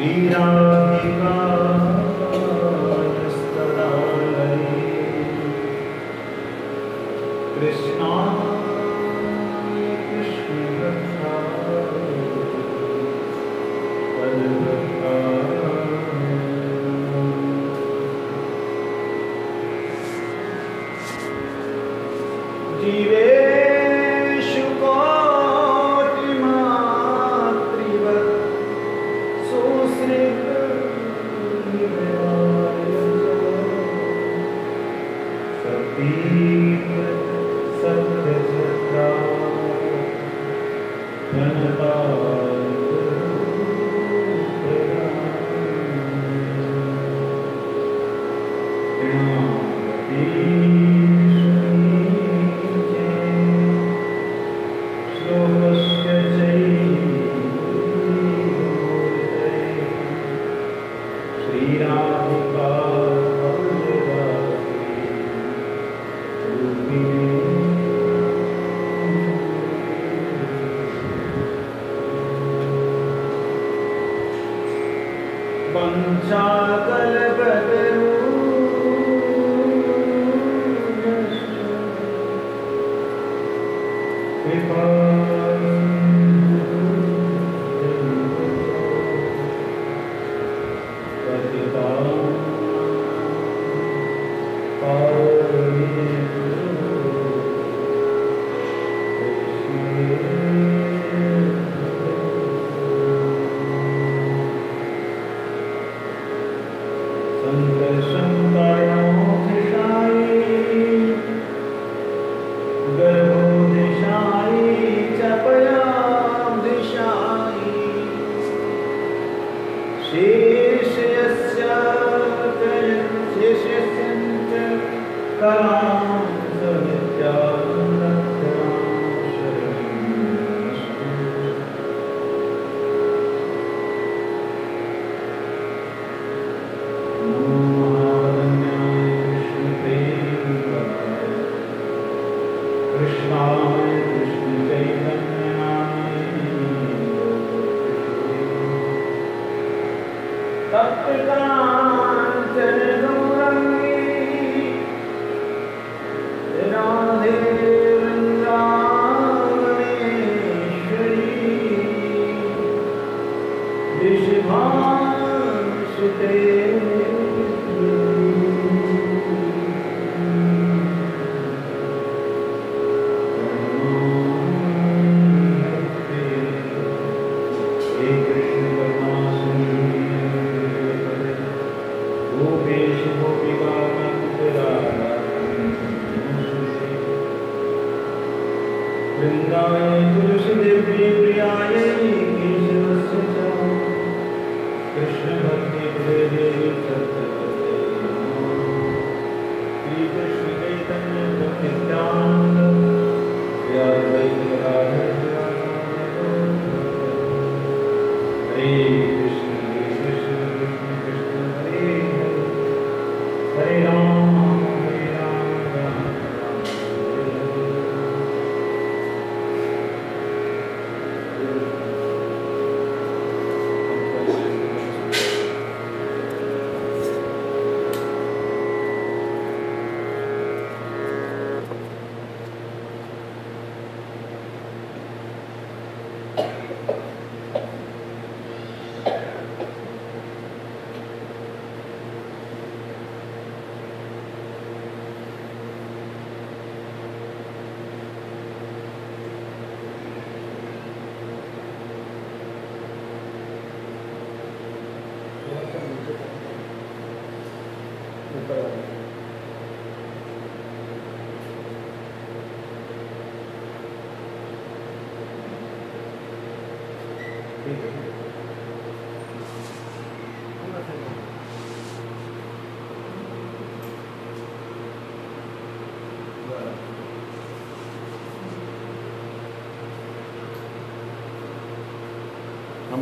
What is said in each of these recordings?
श्रीराधिका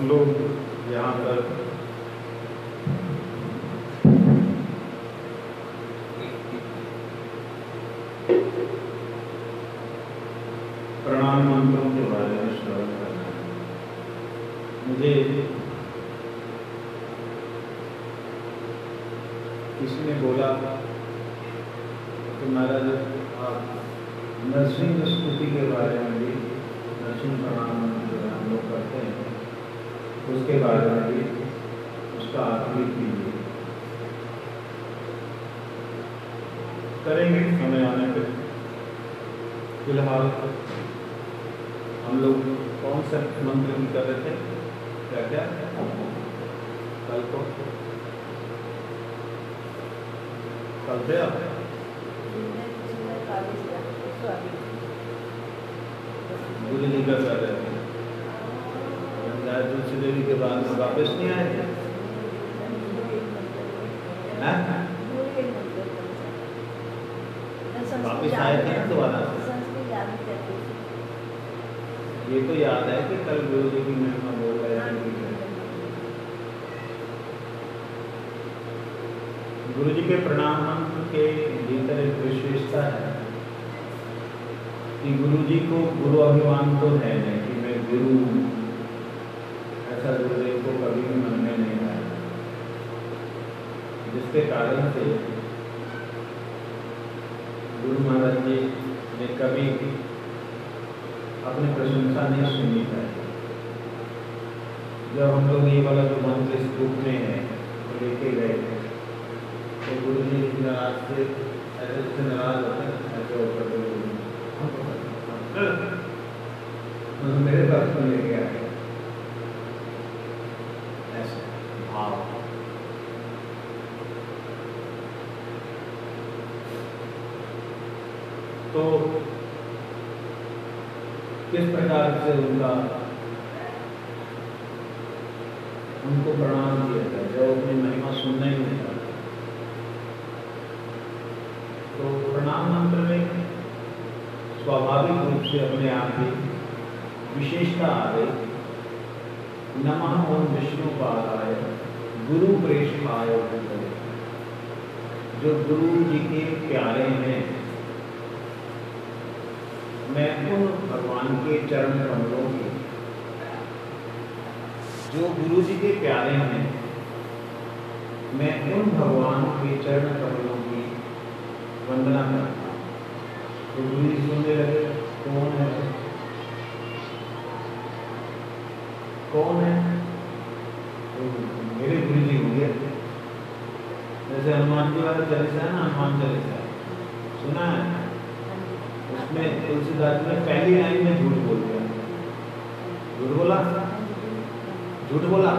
लोग यहाँ पर प्रणाम मंत्रों के बारे में श्रवण कर रहे हैं। मुझे किसी ने बोला कि महाराज, आप नरसिंह स्तुति के बारे में भी नरसिंह प्रणाम मंत्र हम लोग करते हैं। उसके बाद भी उसका आखिरी कीजिए करेंगे समय आने पे। फ़िलहाल हम लोग कौन सा मंत्र कर रहे थे? क्या क्या? कल को। कल थे आप जी का कर रहे थे। तुलसी देवी के बाद में वापस नहीं आए वापस आए थे दोबारा? ये तो याद है कि कल गुरु जी की महिमा बोल रहे थे गुरु जी के प्रणाम मंत्र के भीतर एक विशेषता है कि गुरु जी को गुरु अभिमान तो है नहीं कि मैं गुरु हूँ ऐसा गुरुदेव को कभी भी मन में नहीं आया जिसके कारण से गुरु महाराज जी ने कभी अपनी प्रशंसा नहीं सुनी है। जब हम लोग ये वाला जो मंत्र इस रूप में है, लेके गए थे तो गुरु जी नाराज़ से ऐसे नाराज़ होते हैं ऐसे होकर के गुरु जी, "हाँ, हाँ, हाँ।" मेरे पास में लेके आए ऐसे भाव तो किस प्रकार से उनका उनको प्रणाम किया जाए जब अपनी महिमा सुनना ही नहीं चाहते तो प्रणाम मंत्र में स्वाभाविक रूप से अपने आप ही विशेषता आ गई। नमः ओम विष्णु पादाय, गुरु प्रेष्ठाय भूतले। जो गुरु जी के प्यारे हैं, मैं उन भगवान के चरण कमलों की। जो गुरु जी के प्यारे हैं, मैं उन भगवान के चरण कमलों की वंदना करता हूँ। तो गुरु जी सुनने लगे कौन है? कौन है? तो मेरे गुरु जी होंगे। जैसे हनुमान जी वाला चालीसा है ना, हनुमान चालीसा। सुना है? उसमें, तुलसीदास ने पहली लाइन में झूठ बोल दिया। झूठ बोला? झूठ बोला?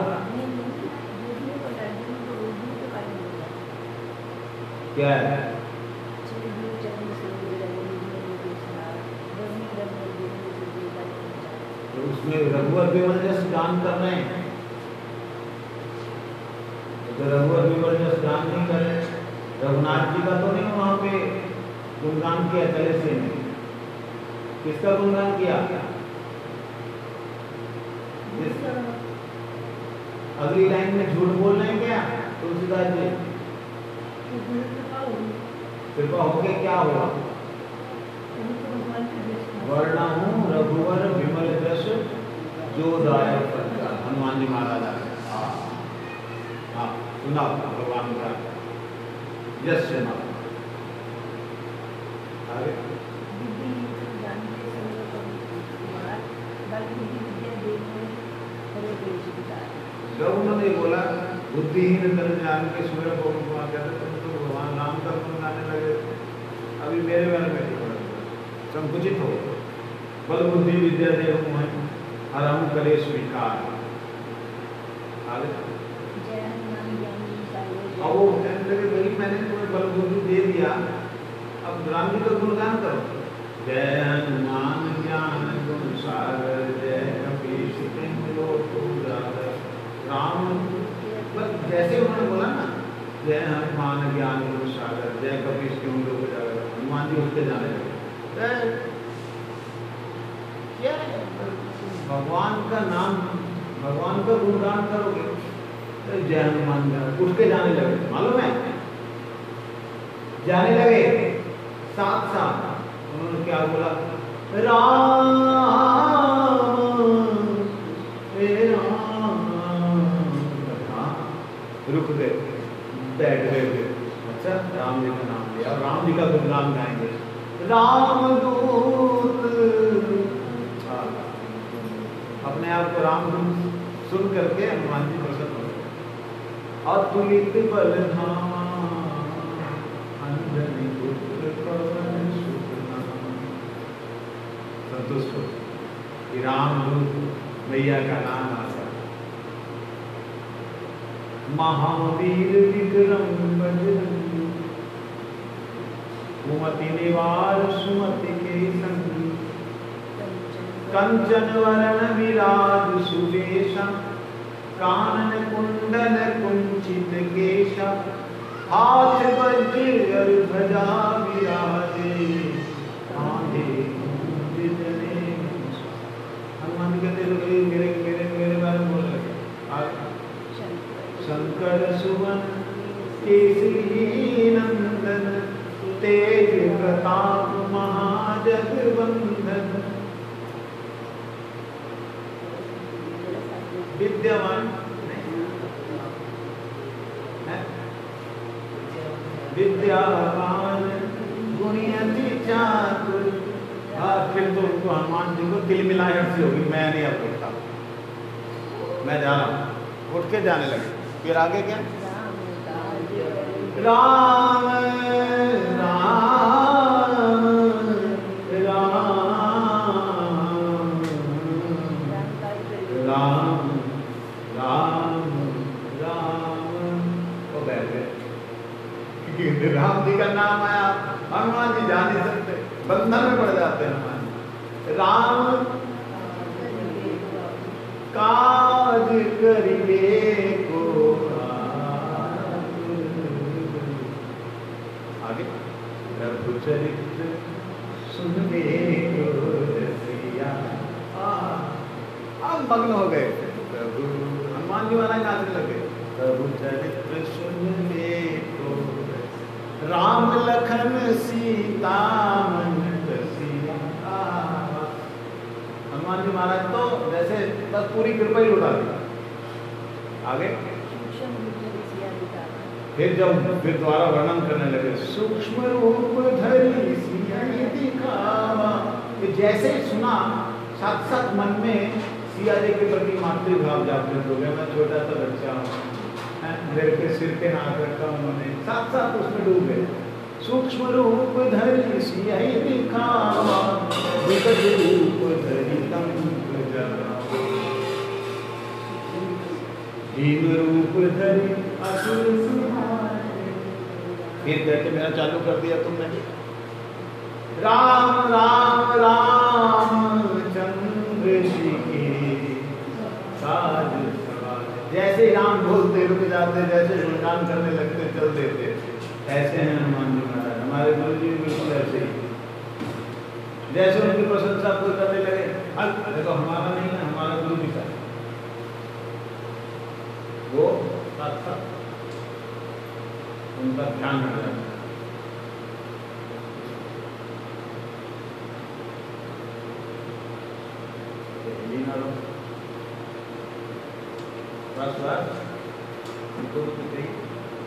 क्या है? तो उसमें रघुवर विमल जस गान कर रहे हैं। तो रघुवर विमल जस गान नहीं कर रहे, रघुनाथ जी का तो नहीं वहाँ पे गुणगान किया से ने किसका गुणगान किया? अगली लाइन में झूठ बोल रहे हैं क्या? तुलसीदास जी। कृपा होके क्या हुआ? वर्णा हूँ रघुवर विमल जस जो दायक हनुमान जी महाराज। हाँ। सुनाओ, भगवान का। यश सुनाओ उन्होंने बोला बुद्धिहीन तन जान के सूर्य को भगवान कहते तुम तो भगवान राम का गुण गाने लगे अभी मेरे बारे में नहीं पड़ा संकुचित हो बल बुद्धि विद्या दे मैं हरम करे स्वीकार आगे अब वो कहने लगे भाई मैंने तुम्हें बल बुद्धि दे दिया। अब राम जी का गुणगान करो। जय हनुमान ज्ञान गुण सागर जय कपीश तिमिरो उजागर राम बस जैसे उन्होंने बोला ना जय हनुमान ज्ञान गुण सागर जय कपीश तिमिरो उजागर। हनुमान जी उसके जाने लगे क्या है? भगवान का नाम भगवान का गुणगान करोगे तो जय हनुमान ज्ञान उसके जाने लगे। मालूम है? जाने लगे। साथ साथ उन्होंने क्या बोला? राम राम। रुक गए। बैठ गए फिर अच्छा राम जी का नाम लिया। राम जी का गुणगान गाएँगे। राम दूत। अपने आप को राम सुन करके हनुमान जी प्रसन्न हो अतुलित बल अंजनी पुत्र पवन संतुष्ट हो राम दूत मैया का नाम महावीर विक्रम बजरंगी। कुमति निवार सुमति के संगी कंचन वरण विराज सुवेश। कानन कुंडल कुंचित केश। हाथ वज्र ध्वजा विराजे। कांधे हनुमान कहते मेरे बारे में बोल रहे शंकर सुवन केसरी नंदन तेज प्रताप महाजगवंदन विद्यमान विद्यावान, गुणियति चातुर। फिर तो उनको हनुमान जी को तिल मिलाहट होगी, मैं नहीं अब उठता। मैं जा रहा हूँ। उठ के जाने लगे। फिर आगे क्या? राम राम राम राम राम राम वो बैठ गए राम जी का नाम आया हनुमान जी जा नहीं सकते बंधन में पड़ जाते हैं हनुमान राम काज करिए को आगे को अब मग्न हो गए प्रभु हनुमान जी महाराज नाचने लगे प्रभु चरित्र सुनने को राम लखन सीता मन हनुमान जी महाराज तो जैसे बस पूरी कृपा ही उठा दी आगे फिर जब फिर द्वारा वर्णन करने लगे, सूक्ष्म रूप धरी दिखावा जैसे सुना साथ साथ मन में सिया जी के प्रति मातृभाव जागृत हो गया। मैं छोटा सा बच्चा मेरे के सिर के नाक रखा उन्होंने साथ साथ उसमें डूब गए। सूक्ष्म रूप धरी सिया दिखावा रूप धरी तम रूप धरी असुर फिर कहते, मेरा चालू कर दिया तुमने। राम राम राम चंद्र जी के साज जैसे राम बोलते रुक जाते, जैसे गुणगान करने लगते, चल देते। ऐसे हैं हनुमान जी महाराज, हमारे गुरु जी बिल्कुल ऐसे ही। जैसे उनकी प्रशंसा कोई करने लगे देखो हमारा नहीं है हमारा गुरु जी का वो साथ साथ उनका ध्यान रख रहा बस बस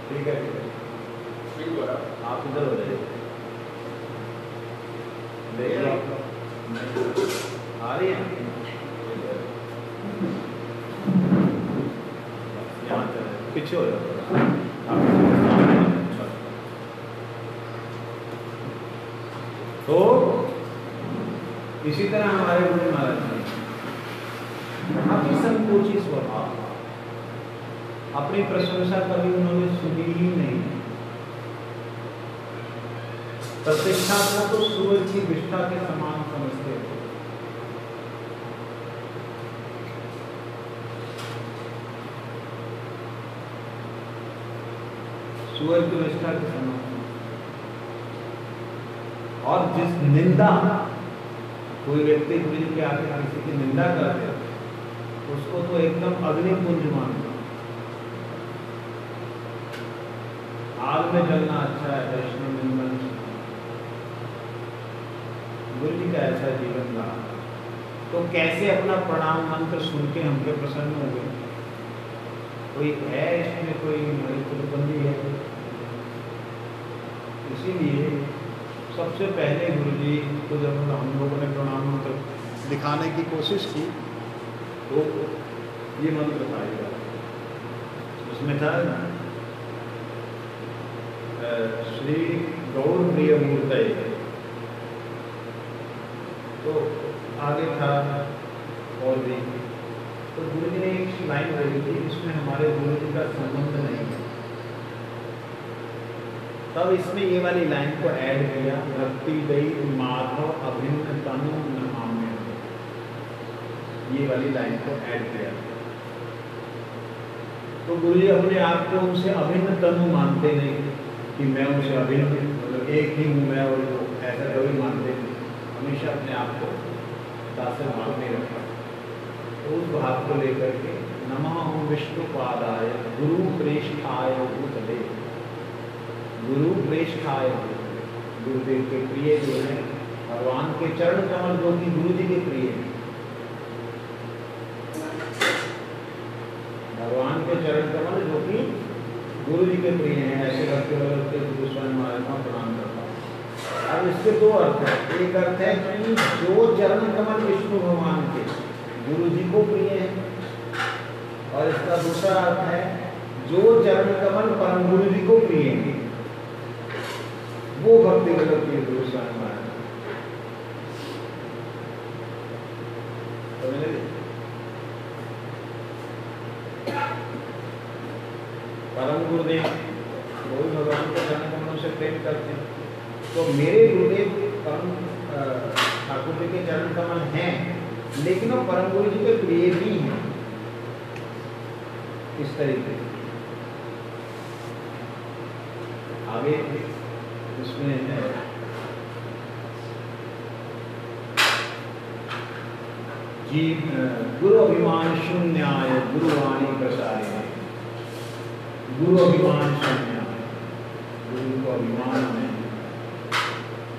ठीक है ठीक है आप इधर हो जाइए आ रही है यहाँ पीछे हो जाओ तो इसी तरह हमारे गुरु महाराज ने अति संकोची स्वभाव अपनी प्रशंसा कभी उन्होंने सुनी ही नहीं। प्रतिष्ठा को तो सूर्य की विष्ठा के समान समझते थे। सूर्य की विष्ठा के समान। और जिस निंदा कोई व्यक्ति मिल के आके किसी की निंदा करते उसको तो एकदम अग्निपुंज मानता। में जलना अच्छा है वैष्णव निर्मल गुरु जी का ऐसा जीवन रहा। तो कैसे अपना प्रणाम मंत्र सुन के हम पे प्रसन्न हो गए? कोई है इसमें, कोई प्रतिबंधी है? इसीलिए सबसे पहले गुरु जी को जब हम लोगों ने प्रणाम मंत्र दिखाने की कोशिश की तो ये मंत्र था उसमें था श्री गौर प्रिय मूर्त तो आगे था और भी। तो गुरु जी ने एक लाइन बोली थी इसमें हमारे गुरु जी का संबंध नहीं है। तब इसमें ये वाली लाइन को ऐड किया, भक्ति गई माधव अभिन्न तनु नाम्य। ये वाली लाइन को ऐड किया। तो गुरु जी अपने आप को उनसे अभिन्न तनु मानते नहीं। कि मैं उनसे अभिन्न मतलब एक ही हूँ मैं और वो ऐसा कभी मानते नहीं। हमेशा अपने आप को दासन मानते रखा तो उस भाव को लेकर के नमः विष्णु पादाय गुरु प्रेष्ठाय भूतले गुरु प्रेष्ठाय गुरुदेव के प्रिय जो है, भगवान के चरण कमल जो कि गुरु जी के प्रिय है। भगवान के चरण कमल जो कि गुरु जी के प्रिय हैं, ऐसे करते हुए गुरु स्वयं महात्मा प्रणाम करता अब इसके दो अर्थ है। एक अर्थ है कि जो चरण कमल विष्णु भगवान के, गुरु जी को प्रिय है। और इसका दूसरा अर्थ है, जो चरण कमल परम गुरु जी को प्रिय है, वो भक्ति जगत की गुरु स्वामी महाराज परम गुरुदेव वो भी भगवान के चरण कमलों से प्रेम करते हैं। तो मेरे गुरुदेव, परम ठाकुर जी के चरण कमल हैं, लेकिन वो परम गुरु जी के प्रिय भी हैं। इस तरीके आगे, इसमें जी गुरु अभिमान शून्याय गुरुवाणी प्रसारे गुरु अभिमान गुरु को अभिमान में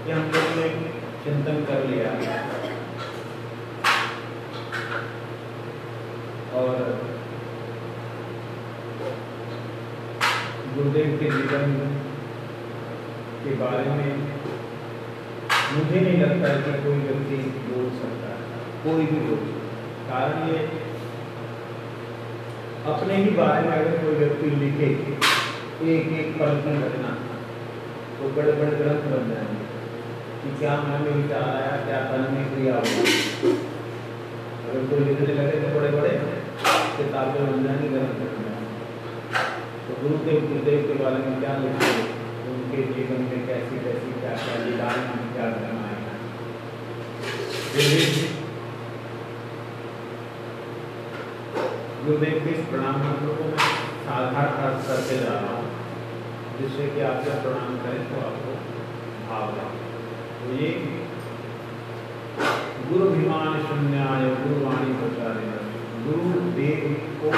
ये हम लोग ने चिंतन कर लिया और गुरुदेव के जीवन के बारे में मुझे नहीं लगता है कि कोई व्यक्ति बोल सकता है। कोई भी बोल कारण ये अपने ही बारे में अगर कोई व्यक्ति लिखे, एक एक पल की घटना तो बड़े बड़े ग्रंथ बन जाएँगे कि क्या मन में विचार आया, क्या तन में क्रिया हुआ अगर कोई लिखने लगे तो बड़े बड़े किताबें बन जाएँगी, ग्रंथ बन जाएँगे। तो गुरुदेव गुरुदेव के बारे में क्या लिखते उनके जीवन में कैसी कैसी क्या क्या लीलाएँ क्या घटनाएँ गुरुदेव के इस प्रणाम मंत्र को मैं साधारण अर्थ करके जा रहा हूँ, जिससे कि आप जब प्रणाम करें तो आपको भाव लगे तो ये गुरु अभिमान शून्याय गुरुवाणी प्रचारे गुरु देव को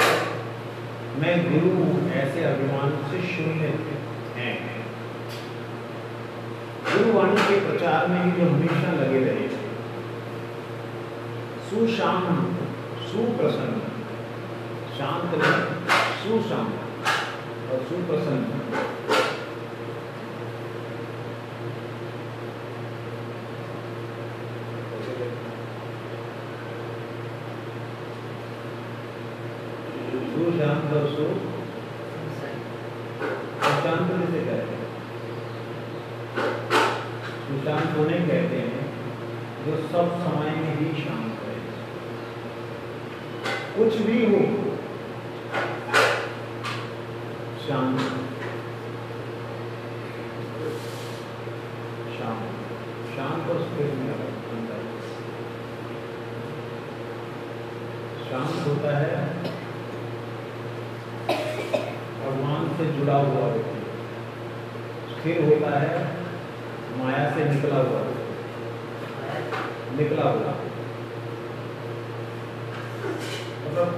मैं गुरु हूँ, ऐसे अभिमान से शून्य हैं। गुरुवाणी के प्रचार में ही जो हमेशा लगे रहे सुशांत, सुप्रसन्न। शांत रहे, सुशांत और सुप्रसन्न जो सब समय में ही शांत रहे। कुछ भी हो शांत शांत शांत और स्थिर में अंतर शांत होता है से जुड़ा हुआ व्यक्ति। स्थिर होता है, माया से निकला हुआ निकला हुआ। मतलब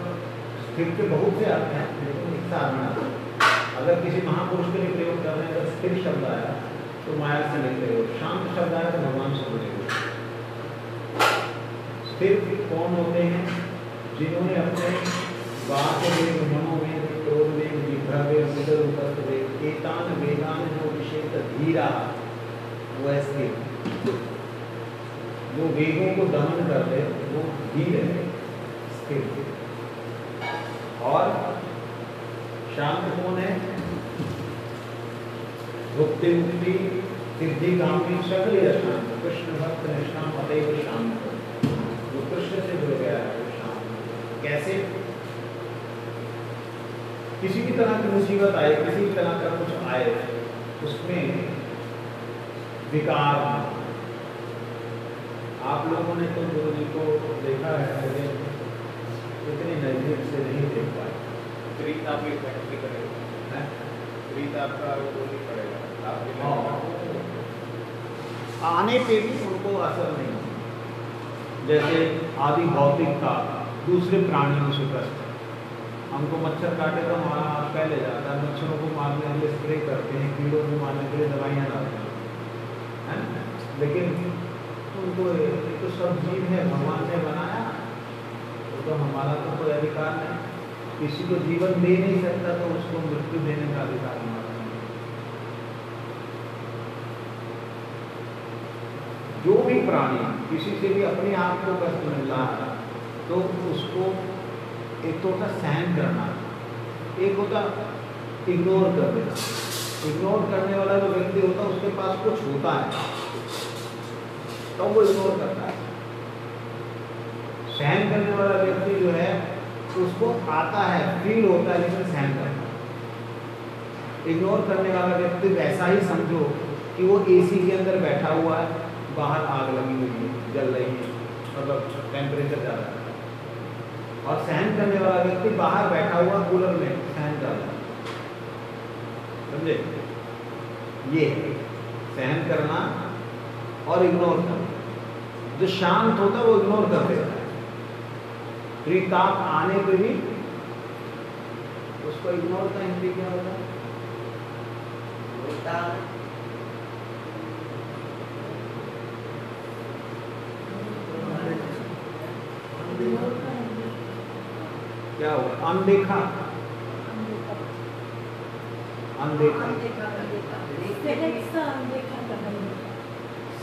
स्थिर के बहुत से अर्थ हैं, लेकिन एक साधना अगर किसी महापुरुष के लिए प्रयोग कर रहे हैं, अगर स्थिर शब्द आया तो माया से निकले हो शांत शब्द आया तो भगवान से जुड़े हो स्थिर कौन होते हैं? जिन्होंने अपने बात में मनोवेद क्रोध में विभ्रवे मुदर उपस्थित वो वेगों को दमन कर ले वो धीर है और शांत कौन है? भुक्ति मुक्ति सिद्धि कामी, सकल शांत कृष्ण भक्त निष्ठाम अतैव शांत। जो कृष्ण से जुड़ गया है, वो शांत। कैसे? किसी भी तरह की मुसीबत आए किसी भी तरह का कुछ आए उसमें विकार आप लोगों ने तो गुरु जी को देखा है लेकिन इतनी नज़दीक से नहीं देख पाए। प्रीत आप एक फैक्ट्री करेगा हैं? प्रीत आपका वो नहीं पड़ेगा। आप हाँ। आने पे भी उनको असर नहीं जैसे आदि भौतिक का दूसरे प्राणियों से कष्ट हमको मच्छर काटे तो हमारा पहले जाता है। मच्छरों को मारने के लिए स्प्रे करते हैं, कीड़ों को मारने के लिए दवाइयाँ डालते हैं। हैं? लेकिन उनको ये तो सब जीव है, भगवान ने बनाया। वो तो हमारा तो कोई अधिकार नहीं। किसी को जीवन दे नहीं सकता तो उसको मृत्यु देने का अधिकार नहीं जो भी प्राणी किसी से भी अपने आप को कष्ट मिल रहा है तो उसको एक तो होता सहन करना, एक होता इग्नोर कर देना। इग्नोर करने वाला जो व्यक्ति होता है, उसके पास कुछ होता है तो वो इग्नोर करता है। सहन करने वाला व्यक्ति जो है, उसको आता है फील होता है, लेकिन सहन करता इग्नोर करने वाला व्यक्ति वैसा ही समझो कि वो एसी के अंदर बैठा हुआ है, बाहर आग लगी हुई है, जल रही है मतलब टेम्परेचर ज़्यादा है। और सहन करने वाला व्यक्ति बाहर बैठा हुआ कूलर में सहन कर रहा समझे? ये सहन करना और इग्नोर करना। जो शांत होता है, वो इग्नोर कर देता है। त्रिताप आने पे भी उसको इग्नोर का हिंदी क्या होता है? क्या होगा अनदेखा। अनदेखा।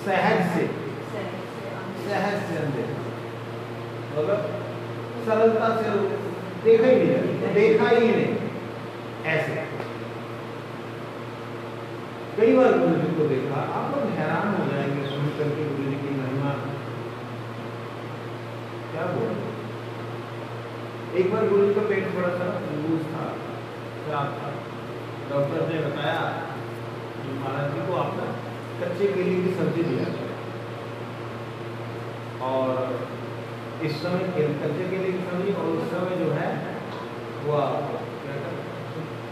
सहज से। सहज से अनदेखा। मतलब सरलता से देखा ही नहीं देखा ही नहीं। ऐसे। कई बार गुरु जी को देखा आप लोग हैरान हो जाएँगे सुन करके गुरु जी की महिमा क्या बोल रहे एक बार गुरु का पेट थोड़ा सा लूज था। खराब था? डॉक्टर ने बताया कि महाराज जी को आपका कच्चे केले की सब्ज़ी दिया जाए और इस समय कच्चे केले की सब्ज़ी और उस समय जो है, वो?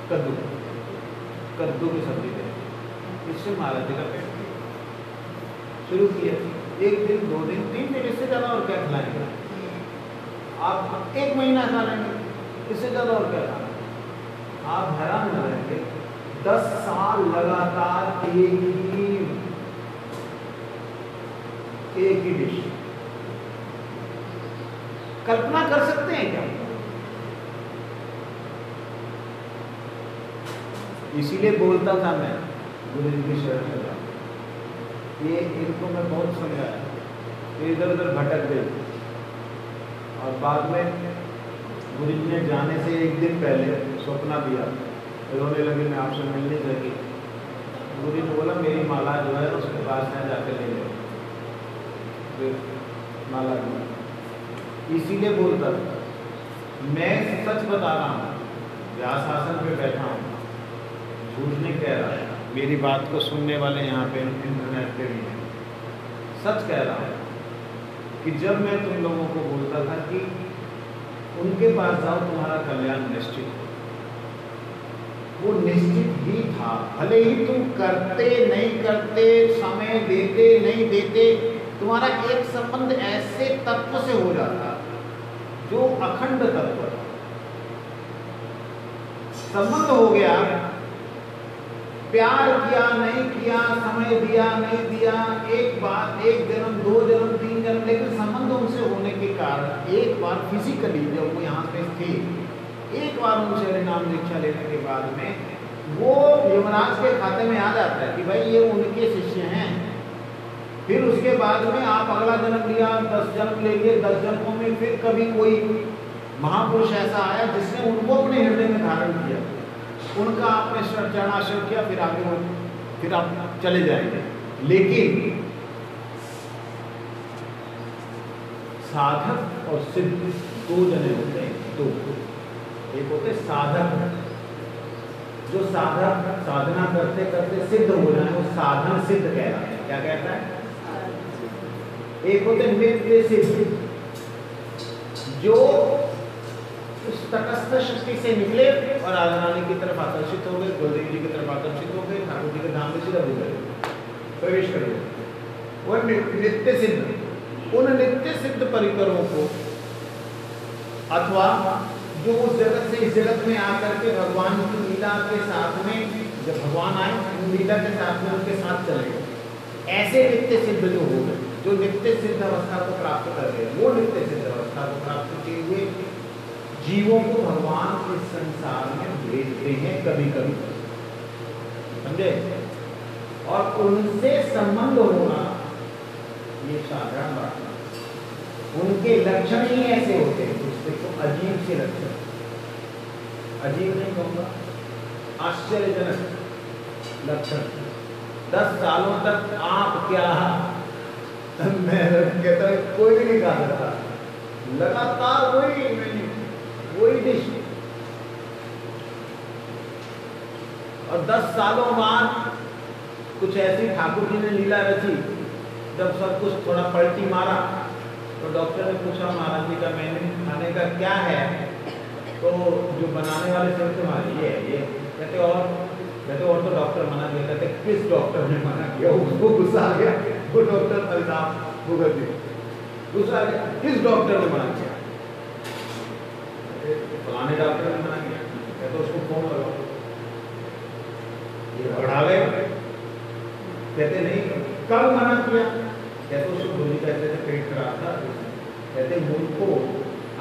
कद्दू कद्दू की सब्ज़ी दे। इससे महाराज जी का पेट। शुरू किया। एक दिन, दो दिन, तीन दिन इससे ज़्यादा और क्या खिलाएँगे? आप एक महीना खा लेंगे इससे ज़्यादा और क्या खाना आप हैरान हो जाएँगे दस साल लगातार एक ही एक ही डिश कल्पना कर सकते हैं क्या? इसीलिए बोलता था मैं, गुरु जी की शरण में। ये इनको मैं बहुत समझाया। इधर उधर भटक गई। और बाद में गुरु जी ने जाने से एक दिन पहले सपना दिया। रोने लगे, मैं आपसे मिलने लगी गुरु जी ने बोला, मेरी माला जो है उसके पास है, जाके ले फिर माला इसीलिए बोलता, मैं सच बता रहा हूँ व्यास आसन पे बैठा हूँ। झूठ नहीं कह रहा। मेरी बात को सुनने वाले यहाँ पे इंटरनेट पे भी हैं। सच कह रहा हूँ। कि जब मैं तुम लोगों को बोलता था कि उनके पास जाओ, तुम्हारा कल्याण निश्चित हो। वो निश्चित ही था। भले ही तुम करते नहीं करते, समय देते नहीं देते, तुम्हारा एक संबंध ऐसे तत्व से हो जाता जो अखंड तत्व था। संबंध हो गया। प्यार किया, नहीं किया, समय दिया, नहीं दिया, एक बात, एक जन्म, दो जन्म, तीन जन्म लेकिन संबंध उनसे होने के कारण एक बार फिजिकली जब वो यहाँ पे थे, एक बार उनसे हरिनाम दीक्षा लेने के बाद में वो यमराज के खाते में आ जाता है कि भाई ये उनके शिष्य हैं। फिर उसके बाद में आप अगला जन्म लिया, दस जन्म ले लिए दस जन्मों में फिर कभी कोई महापुरुष ऐसा आया जिसने उनको अपने हृदय में धारण किया। उनका आपने चरणाश्रय किया, फिर आगे फिर आप चले जाएँगे। लेकिन साधक और सिद्ध दो जने होते हैं, दो। एक होते साधक। जो साधक साधना करते करते सिद्ध हो जाए, वो साधन सिद्ध कहलाते हैं। क्या कहता है? एक होते नित्य सिद्ध। जो उस तटस्थ शक्ति से निकले और आराधना की तरफ़ आकर्षित हो गए, गुरुदेव जी की तरफ़ आकर्षित हो गए, ठाकुर जी के धाम में सीधा हो गए, प्रवेश कर गए। वह नित्य सिद्ध। उन नित्य सिद्ध परिकरों को, अथवा जो उस जगत से इस जगत में आकर के भगवान की लीला के साथ में, जब भगवान आए, उन लीला के साथ में उनके साथ चले गए। ऐसे नित्य सिद्ध जो हो गए, जो नित्य सिद्ध अवस्था को प्राप्त कर हैं, वो नित्य सिद्ध अवस्था को प्राप्त किए हुए जीवों को भगवान इस संसार में भेजते हैं कभी कभी समझे? और उनसे संबंध होना ये साधारण बात है। उनके लक्षण ही ऐसे होते हैं उससे तो अजीब से लक्षण। अजीब नहीं कहूँगा, आश्चर्यजनक लक्षण। दस सालों तक आप क्या मैं कहता कोई भी नहीं खा सकता लगातार वही वही डिश। और दस सालों बाद कुछ ऐसी ठाकुर जी ने लीला रची। जब सब कुछ थोड़ा पलटी मारा तो डॉक्टर ने पूछा, महाराज जी का मैंने खाने का क्या है? तो जो बनाने वाले थे तुम्हारे ये है ये। कहते, और? कहते, और तो डॉक्टर मना किया। कहते, किस डॉक्टर ने मना किया? उसको गुस्सा आ गया। वो डॉक्टर परिताप भुगत जी दूसरा किस डॉक्टर ने मना किया? फलाने डॉक्टर ने मना किया। कहते उसको फ़ोन करो ये बढ़ा गए। कहते, नहीं कब मना किया। कहते उसको गोली कहते थे पेट खराब था कहते मुझको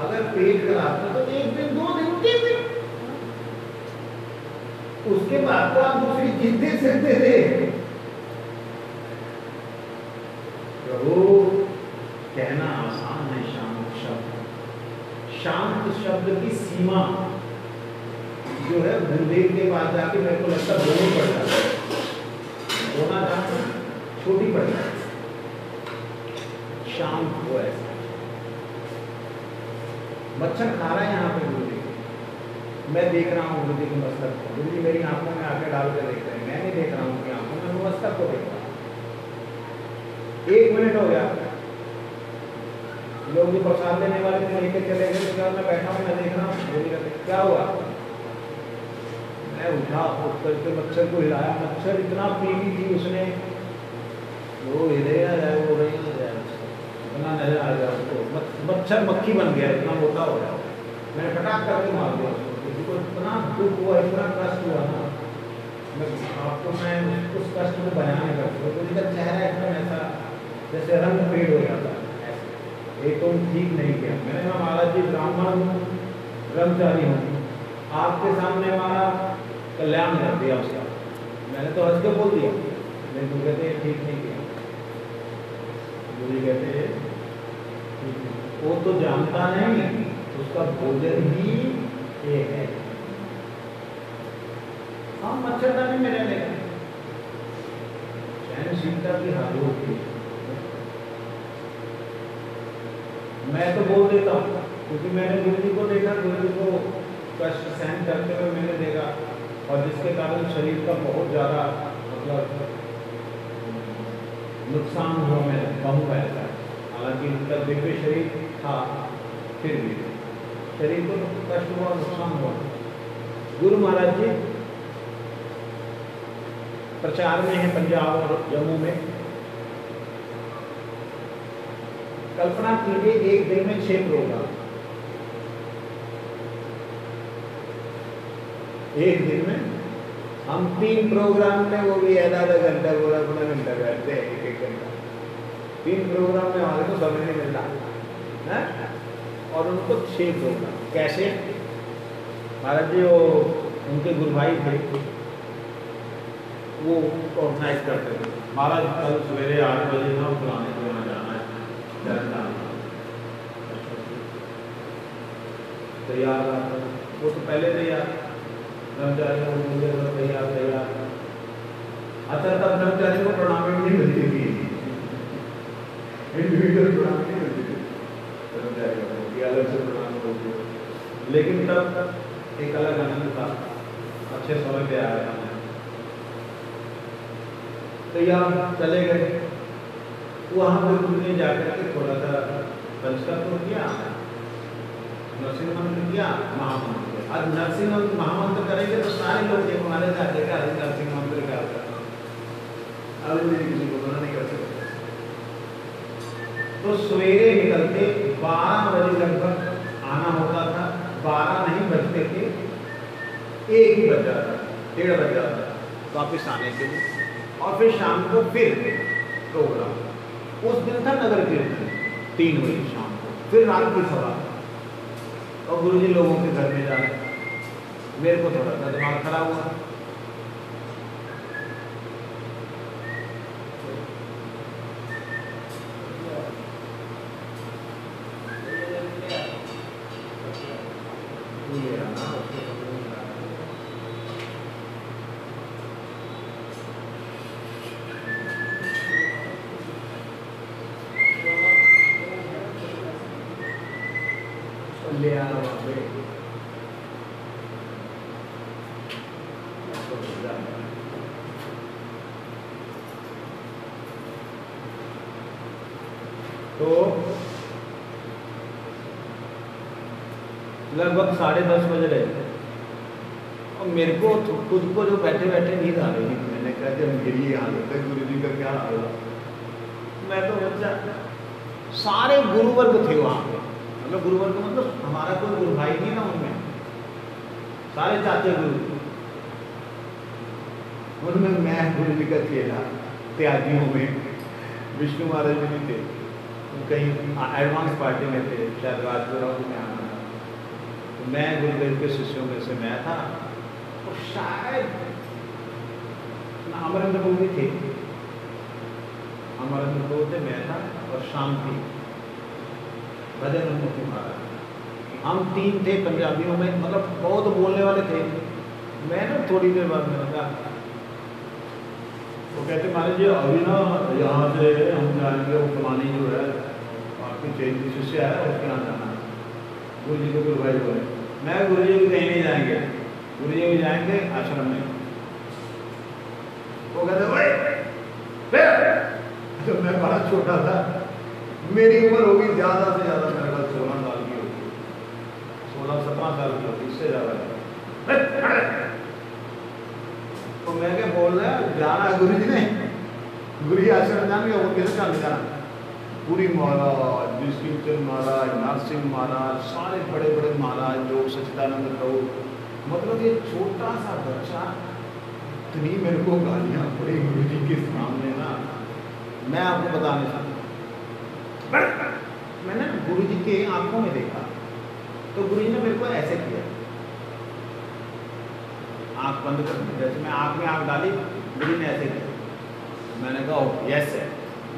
अगर पेट खराब था तो एक दिन, दो दिन, तीन दिन। उसके बाद तो आप दूसरी चीज़ दे सकते थे। प्रभु, कहना आसान है, शांत शब्द। शांत शब्द की सीमा जो है गुरुदेव के पास जाके मेरे को लगता दोनों पड़ जाता है। होना जाना छोटी पड़ जाती शांत हो। ऐसा मच्छर खा रहा है यहाँ पे गुरुदेव मैं देख रहा हूँ गुरुदेव के मस्तक को। गुरु जी मेरी आँखों में आके डाल कर देख रहे हैं। मैं नहीं देख रहा हूँ उनकी आँखों में मस्तक को देख रहा हूँ। एक मिनट हो गया। लोग जो प्रसाद लेने वाले थे लेके चले गए तो मैं बैठा हूँ, मैं देख रहा हूँ। बोली करते क्या हुआ। मैं उठा, उठ करके मच्छर को हिलाया। मच्छर इतना पीली थी उसने। वो हिले वो रही इतना नज़र आ गया उसको। मच्छर मक्खी बन गया, इतना मोटा हो गया। मैंने फटाक करके मार दिया उसको। इतना दुख हुआ, इतना कष्ट हुआ ना। आपको, मैं उस कष्ट को बयान कर सकता चेहरा एकदम ऐसा, जैसे रंग पेड़ हो जाता। है ये तो ठीक नहीं किया। मैंने कहा, महाराज जी, ब्राह्मण हूँ ब्रह्मचारी हूँ। आपके सामने हमारा कल्याण कर दिया उसका। मैंने तो हंस के बोल दिया। लेकिन कहते ठीक नहीं गुरु कहते वो तो जानता नहीं, उसका भोजन ही ये है। हम मच्छरदानी में रहने सहनशीलता की हालत होती है मैं तो बोल देता हूँ, क्योंकि मैंने गुरु जी को देखा गुरु जी को कष्ट सहन करते हुए मैंने देखा, और जिसके कारण शरीर का बहुत ज़्यादा मतलब नुकसान हुआ मैं कहूँगा ऐसा। हालाँकि उनका दिव्य शरीर था, फिर भी। शरीर को कष्ट हुआ, नुकसान हुआ। गुरु महाराज जी प्रचार में है पंजाब और जम्मू में। कल्पना कीजिए, एक दिन में छह प्रोग्राम एक दिन में हम तीन प्रोग्राम में वो भी आधा आधा घंटा, पूरा पूरा घंटा बैठते हैं एक एक घंटा। तीन प्रोग्राम में हमारे को समय नहीं मिलता, है? और उनको छह प्रोग्राम कैसे? महाराज जी, वो उनके गुरु भाई थे। वो ऑर्गेनाइज करते थे। महाराज, कल सवेरे आठ बजे ना फलाने को जाना है। डर तैयार। वो तो पहले तैयार अच्छा तब कर्मचारी को प्रणामी नहीं मिलती थी इंडिविजुअल नहीं मिलती थी अलग से प्रणाम लेकिन तब एक अलग आनंद था अच्छे समय पे आया था चले गए वहाँ पे उन्होंने जाकर के थोड़ा सा तो किया। नरसिंह मंत्र किया, महामंत्र किया। अब नरसिंह मंत्र महामंत्र करेंगे तो सारे लोग ये हमारे का अरे नरसिंह मंत्र का अब मेरी किसी को मना नहीं कर सकते। तो सवेरे निकलते, बारह बजे लगभग आना होता था। बारह नहीं, बजते थे एक ही बज जाता डेढ़ बज जाता वापिस आने के लिए और फिर शाम को फिर प्रोग्राम। उस दिन था नगर कीर्तन, तीन बजे शाम को। फिर रात की सभा। और गुरु जी लोगों के घर में जा रहे मेरे को थोड़ा सा दिमाग खराब हुआ ये रहा ना, उसको समझ में आ रहा है। ले आ रहा हूँ बे। तो लगभग साढ़े दस बज रहे थे। और मेरे को तो खुद को जो बैठे बैठे नींद आ रही थी मैंने कहा जब मेरी हालत है गुरु जी का क्या हाल है? मैं तो बच्चा सारे गुरुवर्ग थे वहाँ पे। मतलब गुरुवर्ग मतलब हमारा कोई गुरु भाई नहीं ना उनमें। सारे चाचे गुरु उनमें मैं गुरु जी का चेला त्यागियों में। विष्णु महाराज जी थे। कहीं एडवांस पार्टी में थे, शायद राजपुरा में आना तो मैं गुरुदेव के शिष्यों में से मैं था। और शायद अमरेंद्र प्रभु भी थे। अमरेंद्र प्रभु थे मैं था और थी। भजन उन्मुखी महाराज हम तीन थे पंजाबियों में मतलब बहुत बोलने वाले थे। मैं ना थोड़ी देर बाद मैंने कहा वो कहते महाराज जी अभी ना यहाँ से हम जाएँगे वो फलानी जो है आपकी चेंज शिष्य है उसके यहाँ जाना है। गुरु जी को गुरु भाई बोले मैं गुरु जी को कहीं नहीं जाएँगे। गुरु जी जाएँगे आश्रम में। वो कहते "ओए, तो मैं बड़ा छोटा था। मेरी उम्र होगी ज़्यादा से ज़्यादा मेरे ख्याल सोलह साल की होगी। सोलह सत्रह साल की होगी इससे ज़्यादा! तो मैं क्या बोल रहा जाना गुरु जी ने। गुरु जी आश्रम वो किधर का जाना? पूरी महाराज विष्णुचंद महाराज, नरसिंह महाराज, सारे बड़े बड़े महाराज मतलब ये छोटा सा बच्चा इतनी मेरे को गालियाँ पड़ी गुरु जी के सामने ना, मैं आपको बता नहीं सकता मैंने गुरु जी के आँखों में देखा तो गुरु जी ने मेरे को ऐसे किया। आँख बंद कर दी जैसे मैं आँख में आँख डाली गुरु ने ऐसे किया मैंने कहा यस है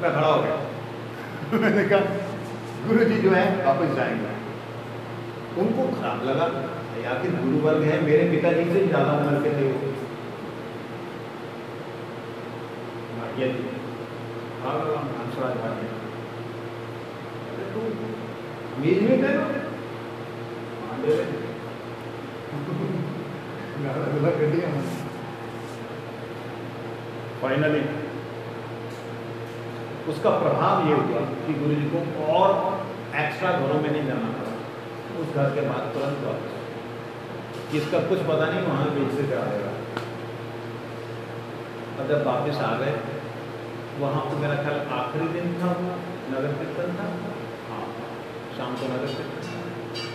मैं खड़ा हो गया मैंने कहा गुरु जी जो है वापस जाएँगे उनको खराब लगा या कि गुरु वर्ग है मेरे पिताजी से ज़्यादा उम्र के थे वो भाग्य हाँ हंसराज भाग्य तू मीज में थे ना हाँ दे रहे। फाइनली उसका प्रभाव ये हुआ कि गुरु जी को और एक्स्ट्रा घरों में नहीं जाना पड़ा। उस घर के बाद तुरंत इसका कुछ पता नहीं वहाँ बीच से क्या आएगा और जब वापस आ गए, वहाँ पर मेरा ख्याल आखिरी दिन था, नगर कीर्तन था। हाँ शाम को नगर कीर्तन।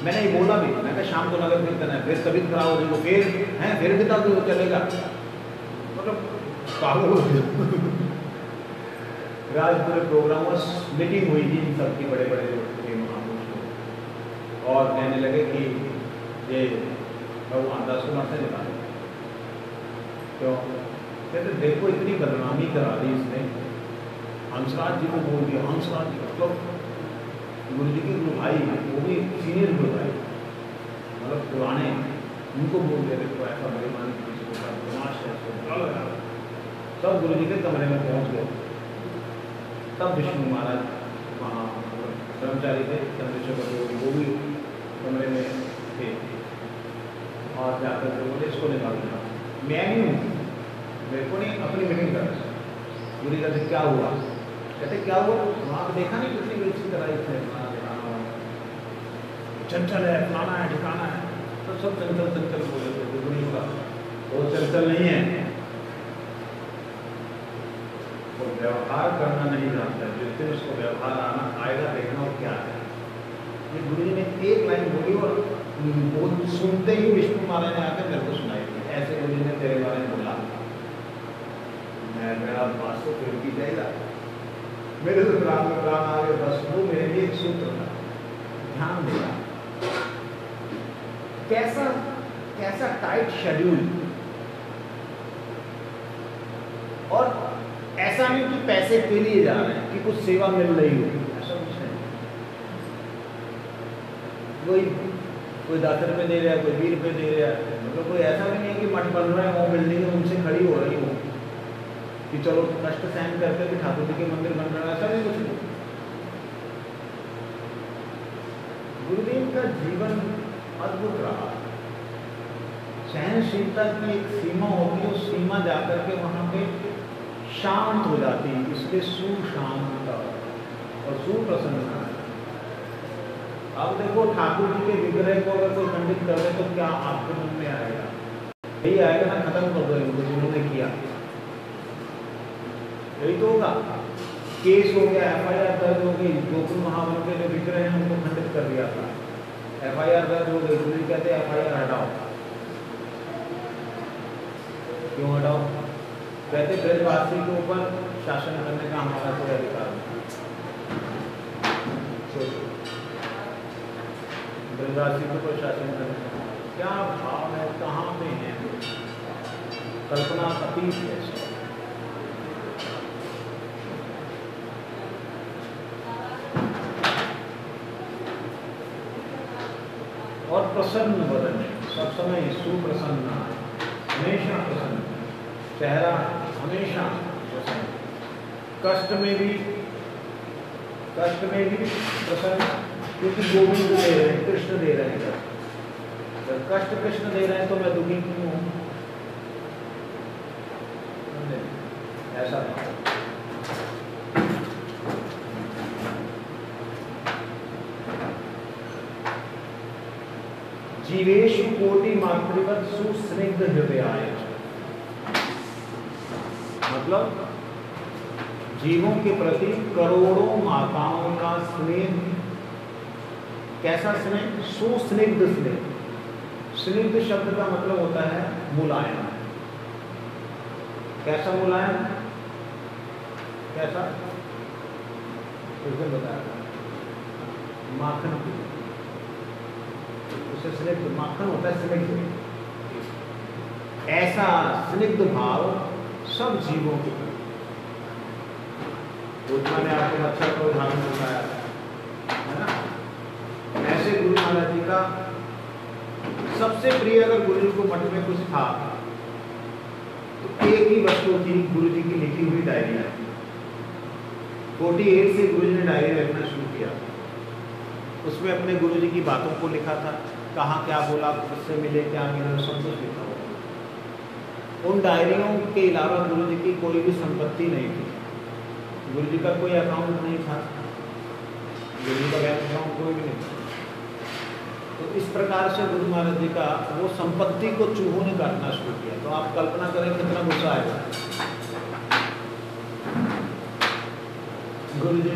मैंने ये बोला भी मैं शाम को नगर कीर्तन है, फिर तबीयत खराब हो गई वो फिर, हैं, फिर भी तब चलेगा। मतलब पागल हो गया। प्रोग्राम में मीटिंग हुई थी इन सबकी बड़े बड़े थे महापुरुष और कहने लगे कि, ये भगवान दास कुमार से निकाले क्यों कहते, देखो, इतनी बदनामी करा दी इसने। हंसराज जी को बोल दिया, हंसराज जी मतलब गुरु जी के गुरु भाई भी सीनियर गुरु भाई। मतलब पुराने उनको बोल दिया देखो ऐसा बड़े मान को का है सब गुरु जी के कमरे में पहुँच गए। तब विष्णु महाराज वहाँ कर्मचारी थे चंद्रशेखर वो भी कमरे में थे। और जाकर के बोले, इसको निकाल दिया मैं नहीं हूँ। मेरे को नहीं, अपनी मीटिंग कर गुरु जी कहते, क्या हुआ? कहते, क्या हुआ? वहाँ देखा नहीं कितनी अच्छी तरह इसने चंचल है, फलाना है, ठिकाना है। तो सब चंचल चंचल बोले थे गुरु नहीं होगा वो चंचल नहीं है। वो व्यवहार करना नहीं जानता है। जिस दिन उसको व्यवहार आना आएगा, देखना वो क्या है। ये गुरु जी ने एक लाइन बोली और बोल सुनते ही विष्णु महाराज ने आकर मेरे को सुनाई थी ऐसे गुरु जी ने तेरे बारे में बोला। मैं मेरा तो फिर भी जाएगा मेरे तो प्राण प्राण आ गए। बस वो मेरे लिए एक सूत्र था। ध्यान देना। कैसा कैसा टाइट शेड्यूल और ऐसा नहीं कि पैसे के लिए जा रहे हैं, कि कुछ सेवा मिल रही हो कोई कोई दस रुपये दे रहा है, कोई बीस रुपये दे रहा है मतलब कोई ऐसा भी नहीं है कि मठ बन रहा है, वो बिल्डिंग उनसे खड़ी हो रही हो, कि चलो कष्ट सहन करके भी ठाकुर जी के मंदिर बन रहा है, ऐसा नहीं कुछ नहीं। गुरुदेव का जीवन अद्भुत रहा। सहनशीलता की एक सीमा होती है, उस सीमा जाकर के वहाँ पे शांत हो जाती है इसलिए सुशांत और सुप्रसन्नता अब देखो, ठाकुर जी के विग्रह को अगर कोई खंडित कर दे तो क्या आपके मन में आएगा? यही आएगा ना, खत्म कर दो इनको, जिन्होंने किया। यही तो होगा। केस हो गया एफ़ आई आर दर्ज हो गई, गोकुल महावन के जो विग्रह हैं, उनको खंडित कर दिया था। एफ़ आई आर हो गई गुरु कहते एफ़ आई आर हटाओ। क्यों हटाओ? कहते ब्रजवासी के ऊपर शासन करने का हमारा कोई अधिकार नहीं। ब्रजवासी के ऊपर शासन करने का क्या भाव है, कहाँ पे है? कल्पना अतीत है और प्रसन्न बदन सब समय सुप्रसन्न। हमेशा प्रसन्न। चेहरा हमेशा प्रसन्न। कष्ट में भी कष्ट में भी प्रसन्न। क्योंकि गोविंद दे रहे हैं, कृष्ण दे रहे हैं। जब कष्ट कृष्ण दे रहे हैं तो मैं दुखी क्यों हूँ? ऐसा जीवेश कोटि मातृवत सुस्निग्ध हृदय मतलब जीवों के प्रति करोड़ों माताओं का स्नेह। कैसा स्नेह? सुस्निग्ध स्नेह। स्निग्ध शब्द का मतलब होता है मुलायम। कैसा मुलायम? कैसा? बताया माखन की उसे स्निग्ध माखन होता है? स्निग्ध ऐसा स्निग्ध भाव सब जीवों के प्रति ने आपको अच्छा तो उदाहरण बताया है ना? ऐसे गुरु महाराज जी का सबसे प्रिय अगर गुरु जी को मठ में कुछ था तो एक ही वस्तु थी, गुरु जी की लिखी हुई डायरी फोर्टी एट से गुरु जी ने डायरी लिखना शुरू किया। उसमें अपने गुरु जी की बातों को लिखा था, कहाँ क्या बोला, किससे मिले, क्या मिले, सब कुछ लिखा हुआ उन डायरियों के अलावा गुरु जी की कोई भी संपत्ति नहीं थी। गुरु जी का कोई अकाउंट नहीं था। गुरु जी का बैंक अकाउंट कोई भी नहीं था। तो इस प्रकार से गुरु महाराज जी का वो संपत्ति को चूहों ने काटना शुरू किया। तो आप कल्पना करें कितना गुस्सा आएगा। गुरु जी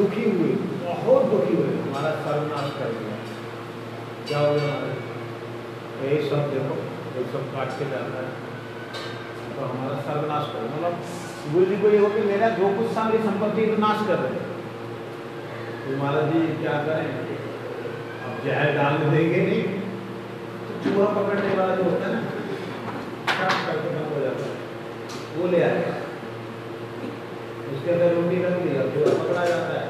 दुखी हुए, बहुत दुखी हुए। हमारा सर्वनाश कर दिया। क्या हो गया यही सब देखो, ये सब काट के जाता है। तो हमारा सर्वनाश कर मतलब गुरु जी को ये हो कि मेरा जो कुछ मेरी संपत्ति को नाश कर रहे तो महाराज जी क्या करें? अब जहर डाल देंगे नहीं तो चूहा पकड़ने वाला जो होता है ना हो जाता है। वो ले आया। उसके अंदर रोटी रख दिया जो पकड़ा जाता है।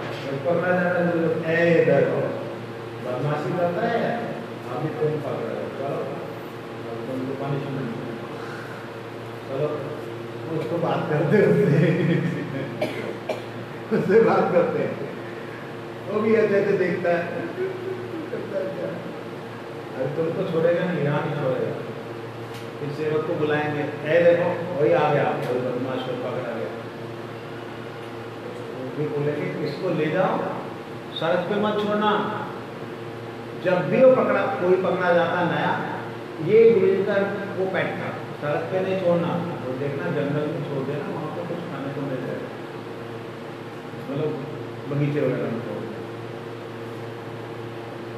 है तो बदमाशी करता है चलो तुमको पनिशमेंट चलो उसको बात करते उससे उससे बात करते हैं वो भी ऐसे ऐसे देखता है है? अरे छोड़ेगा नहीं यहाँ नहीं छोड़ेगा फिर सेवक को बुलाएँगे देखो वही आ गया बदमाश को पकड़ा गया वो भी बोलेंगे इसको ले जाओ सड़क पे मत छोड़ना। जब भी वो पकड़ा, कोई पकड़ा जाता नया, ये गुरु का वो पेट था सड़क पे नहीं छोड़ना। तो देखना, जंगल में छोड़ देना, वहाँ पे कुछ खाने को मिल जाएगा मतलब बगीचे वगैरह में छोड़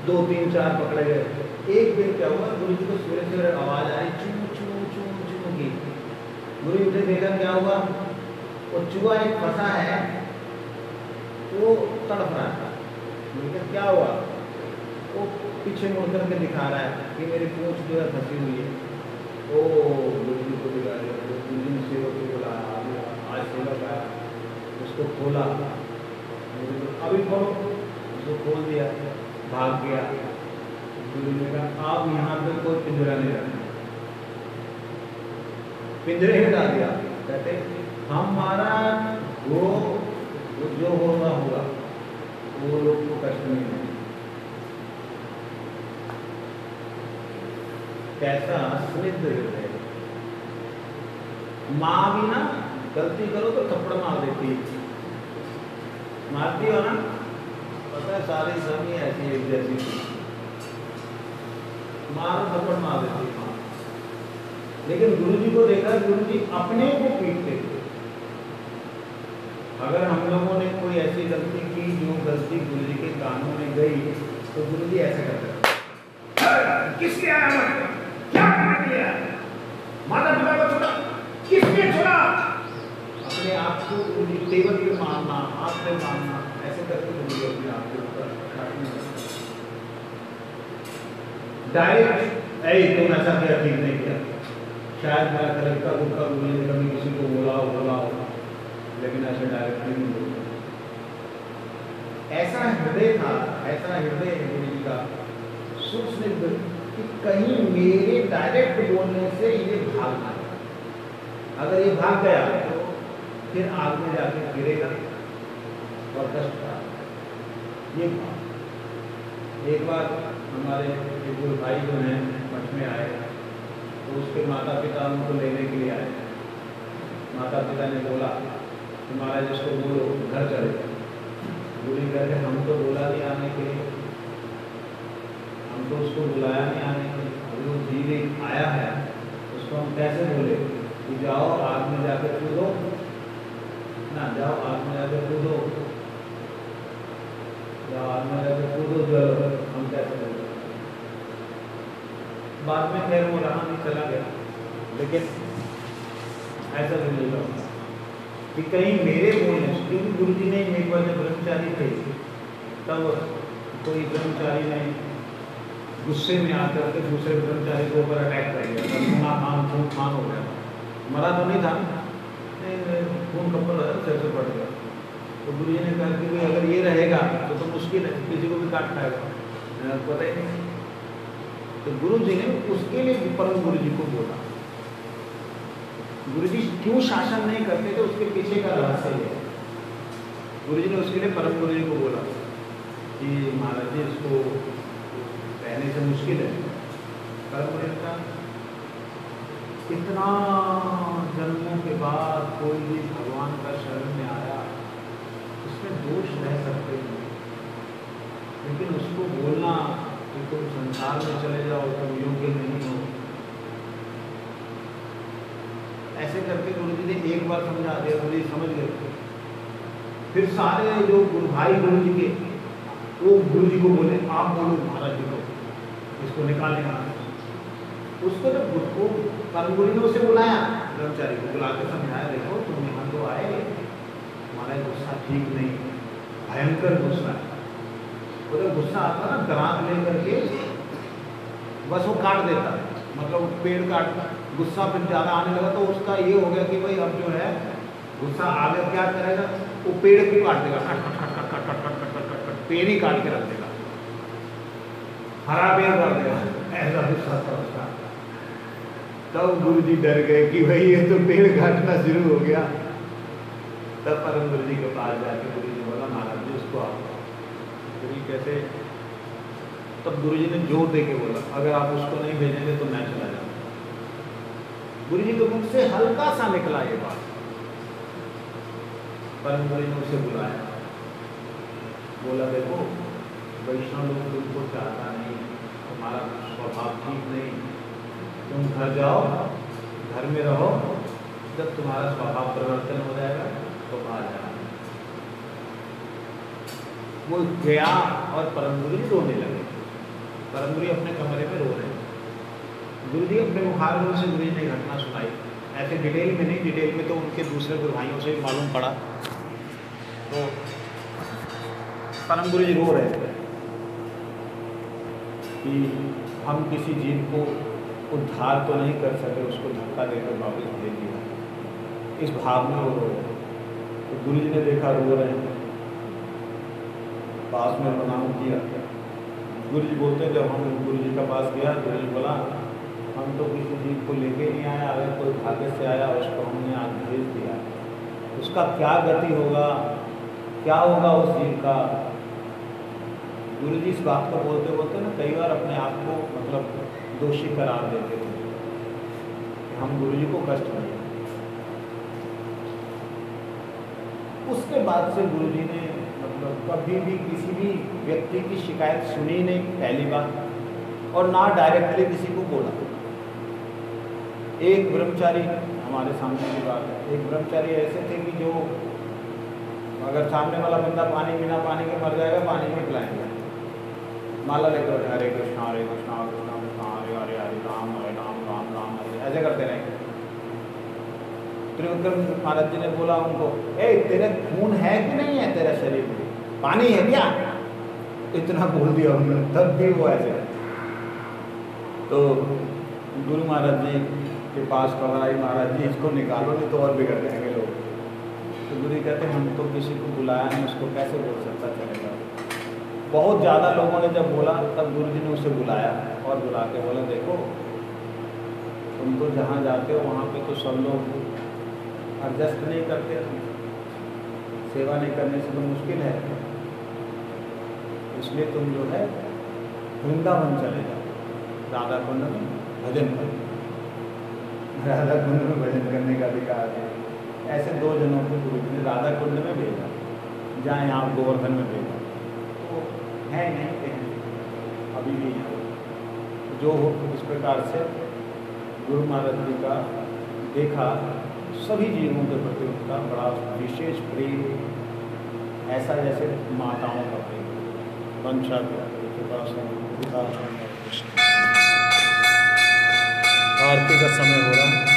दो, तीन, चार पकड़े गए। एक दिन क्या हुआ गुरु जी को सवेरे सवेरे आवाज़ आई चू चू चू चू की। गुरु जी ने देखा क्या हुआ? वो चूहा एक फंसा है वो तड़प रहा था। जी कहा, क्या हुआ? वो पीछे मुड़ करके दिखा रहा है कि मेरी पूंछ जो है फंसी हुई है। ओ जी को दिखा दिया तो गुरु जी ने सेवक को बोला "आज- सेवक आया। उसको खोला। को, अभी खोलो। उसको खोल दिया भाग गया। गुरु ने कहा आप यहाँ पे कोई पिंजरा नहीं रखना पिंजरे ही डाल दिया। कहते हमारा वो वो जो होगा होगा, वो लोग को कष्ट नहीं होगा। कैसा स्निग्ध हृदय माँ भी ना, गलती करो तो थप्पड़ मार देती है। मारती हो ना, पता है सारी सभी ऐसी एक जैसी। मारो, थप्पड़ मार देती है लेकिन गुरु जी को देखा गुरु जी अपने को पीटते थे अगर हम लोगों ने कोई ऐसी गलती की जो गलती गुरु जी के कानों में गई तो गुरु जी ऐसे करते आया क्या कर दिया माता पिता को किसने छोड़ा? अपने आप को टेबल पे मारना हाथ पे मारना ऐसे करके गुरु अपने आप के ऊपर डायरेक्ट ऐ तुम ऐसा किया ठीक नहीं किया। शायद मेरा कलेक्टर गुप्ता गुरु ने कभी किसी को बोला बोला हो। लेकिन ऐसे डायरेक्ट नहीं बोलते ऐसा हृदय था, ऐसा हृदय है गुरु जी का सूक्ष्म कि कहीं मेरे डायरेक्ट बोलने से ये भाग ना। अगर ये भाग गया तो फिर आग में जाके गिरेगा और कष्ट। ये भाग एक बार हमारे एक गुरु भाई जो हैं मठ में आए तो उसके माता पिता उनको लेने के लिए आए माता पिता ने बोला महाराज इसको बोलो, घर चले। गुरु जी कहते हम तो बोला नहीं आने के लिए। हम तो उसको बुलाया नहीं आने के लिए। वो धीरे आया है, उसको हम कैसे बोले? कि जाओ, आग में जाकर कूदो। ना, जाओ, आग में जाकर कूदो। जाओ, आग में जाकर कूदो जलो हम कैसे बोले बाद में खैर वो रहा नहीं, चला गया। लेकिन ऐसा बोले लो कि कहीं मेरे बोलने से क्योंकि गुरु जी ने एक बार जब ब्रह्मचारी थे तब कोई ब्रह्मचारी ने गुस्से में आकर के दूसरे ब्रह्मचारी के ऊपर अटैक कर दिया था खूना खान खून हो गया। मरा तो नहीं था खून कपड़ सिर से पड़ गया। तो गुरु जी ने कहा कि भाई, अगर ये रहेगा तो तो मुश्किल है, किसी को भी काट पाएगा पता ही नहीं। तो गुरु जी ने उसके लिए परम गुरु जी को बोला। गुरु जी क्यों शासन नहीं करते थे, उसके पीछे का रहस्य है। गुरु जी ने उसके लिए परम गुरु जी को बोला कि महाराज जी, इसको रहने से मुश्किल है। परम गुरु जी कहा, इतना जन्मों के बाद कोई भी भगवान का शरण में आया, उसमें दोष रह सकते हैं। लेकिन उसको बोलना कि तुम संसार में चले जाओ, तुम योग्य नहीं हो ऐसे करके गुरु जी ने एक बार समझा दिया गुरु जी समझ गए। फिर सारे जो गुरु भाई गुरु जी के, वो गुरु जी को बोले, आप बोलो, महाराज जी को, इसको निकालने का उसको जब गुरु को परम गुरु ने उसे बुलाया, ब्रह्मचारी को बुला के समझाया, देखो, तुम यहाँ तो आए हमारा गुस्सा ठीक नहीं भयंकर गुस्सा है। वो जब गुस्सा आता ना दरात ले करके बस वो काट देता मतलब पेड़ काट गुस्सा फिर ज़्यादा आने लगा तो उसका ये हो गया कि भाई अब जो है गुस्सा आगे क्या करेगा वो पेड़ को काट देगा पेड़ ही काट के रख देगा हरा पेड़ कर देगा ऐसा गुस्सा था उसका तब गुरु जी डर गए कि भाई ये तो पेड़ काटना शुरू हो गया तब परम गुरु जी के पास जाके गुरु जी बोला महाराज जी उसको आप कैसे तब गुरु जी ने ज़ोर दे के बोला अगर आप उसको नहीं भेजेंगे तो मैं चला जाऊँगा गुरु जी के मुख से हल्का सा निकला ये बात। परम गुरु ने उसे बुलाया। बोला, देखो, वैष्णव लोग तुमको चाहता नहीं, तुम्हारा स्वभाव ठीक नहीं। तुम घर जाओ, घर में रहो, जब तुम्हारा स्वभाव परिवर्तन हो जाएगा तो आ जाना। वो गया और परमगुरु रोने लगे। परमगुरु अपने कमरे में रो रहे गुरु जी अपने मुखार मुँह से गुरु जी ने घटना सुनाई। ऐसे डिटेल में नहीं, डिटेल में तो उनके दूसरे गुरु भाइयों से मालूम पड़ा। तो परम गुरु जी रो रहे थे कि हम किसी जीव को उद्धार तो नहीं कर सके, उसको धक्का देकर वापस दे दिया। इस भाव में वो रो रहे तो गुरु जी ने देखा, रो रहे हैं। पास में प्रणाम किया। गुरु जी बोलते जब हम गुरु जी का पास गया, गुरु जी बोला हम तो किसी जीव को लेके नहीं आया, अगर कोई भाग्य से आया, उसको हमने आज भेज दिया। उसका क्या गति होगा? क्या होगा उस जीव का? गुरु जी इस बात को बोलते बोलते ना कई बार अपने आप को मतलब दोषी करार देते थे हम गुरु जी को कष्ट दिए उसके बाद से गुरु जी ने मतलब कभी भी किसी भी व्यक्ति की शिकायत सुनी नहीं पहली बार और ना डायरेक्टली किसी को बोला। एक ब्रह्मचारी हमारे सामने की बात है। एक ब्रह्मचारी ऐसे थे कि जो अगर सामने वाला बंदा पानी बिना पानी के मर जाएगा, पानी में पिलाएँगे। माला लेकर हरे कृष्णा हरे कृष्णा कृष्णा कृष्णा, हरे हरे हरे, राम हरे, राम राम राम, हरे। ऐसे करते रहेंगे त्रिविक्रम महाराज जी ने बोला उनको, ए, तेरे खून है कि नहीं है तेरे शरीर में? पानी है क्या? इतना बोल दिया उन्होंने, तब भी वो ऐसे। तो गुरु महाराज जी के पास खबर महाराज जी, इसको निकालो नहीं तो और बिगड़ जाएँगे लोग। तो गुरु कहते हम तो किसी को बुलाया नहीं, उसको कैसे बोल सकता चलेगा? बहुत ज़्यादा लोगों ने जब बोला, तब गुरु जी ने उसे बुलाया और बुला के बोला, देखो, तुम तो जहाँ जाते हो, वहाँ पे तो सब लोग एडजस्ट नहीं करते सेवा नहीं करने से तो मुश्किल है। इसलिए तुम जो है वृंदावन चले जाओ। राधा कुंड में भजन करो। राधा कुंड में भजन करने का अधिकार है। ऐसे दो जनों को गुरु जी ने राधा कुंड में भेजा, जहाँ आप गोवर्धन में भेजा। तो है नहीं थे अभी भी हैं। जो इस प्रकार से गुरु महाराज जी का देखा, सभी जीवों के प्रति उनका बड़ा विशेष प्रेम, ऐसा जैसे माताओं का प्रेम। वंशा आरती का समय हो रहा। है